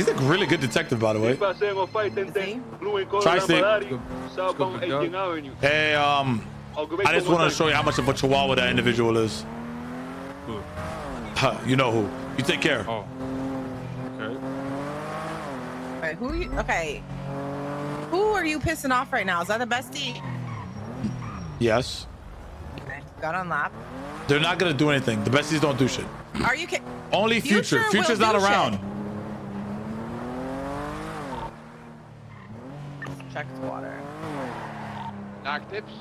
He's a really good detective, by the way. Tri-State. Hey, um, I just want to show you how much of a chihuahua that individual is. Who? Huh, you know who. You take care. Oh. Okay. Wait, who? You, okay. Who are you pissing off right now? Is that the bestie? Yes. Okay. Got on lap. They're not gonna do anything. The besties don't do shit. Are you? Ki- Only future. Future Future's not around. shit. Around. Check the water. Knock tips.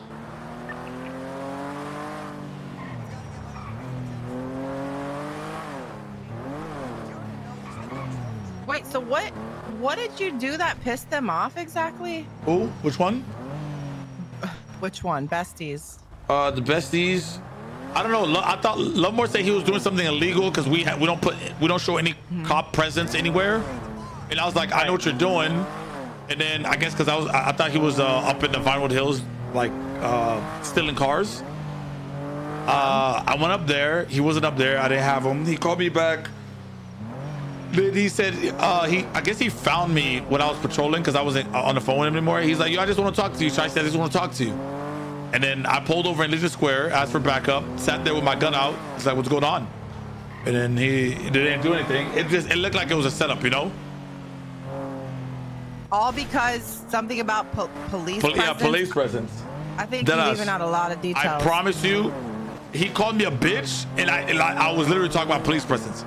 Wait. So what? What did you do that pissed them off exactly? Who? Which one? Which one? Besties. Uh, the besties. I don't know. Lo- I thought Lovemore said he was doing something illegal because we ha- we don't put we don't show any cop presence anywhere. And I was like, I know what you're doing. And then I guess because I was I, I thought he was uh, up in the Vinewood Hills like uh, stealing cars. Uh, I went up there. He wasn't up there. I didn't have him. He called me back. Then he said uh, he I guess he found me when I was patrolling because I wasn't uh, on the phone with him anymore. He's like, yo, I just want to talk to you. So I said, I just want to talk to you. And then I pulled over in Legion Square, asked for backup, sat there with my gun out. He's like, what's going on? And then he, he didn't do anything. It just it looked like it was a setup, you know? All because something about po- police. Pol- yeah, police presence. I think Dead you're leaving out a lot of details. I promise you, he called me a bitch, and I and I, I was literally talking about police presence.